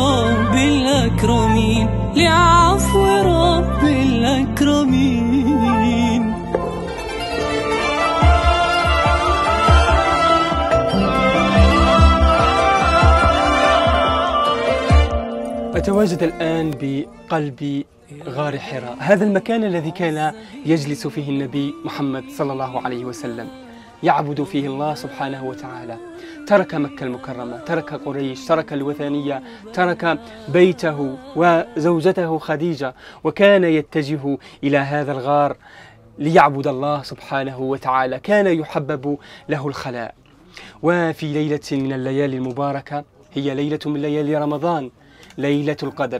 رب الأكرمين لعفو رب الأكرمين. أتواجد الآن بقلب غار حراء هذا المكان الذي كان يجلس فيه النبي محمد صلى الله عليه وسلم. يعبد فيه الله سبحانه وتعالى. ترك مكة المكرمة ترك قريش ترك الوثنية ترك بيته وزوجته خديجة وكان يتجه إلى هذا الغار ليعبد الله سبحانه وتعالى. كان يحبب له الخلاء. وفي ليلة من الليالي المباركة هي ليلة من ليالي رمضان ليلة القدر.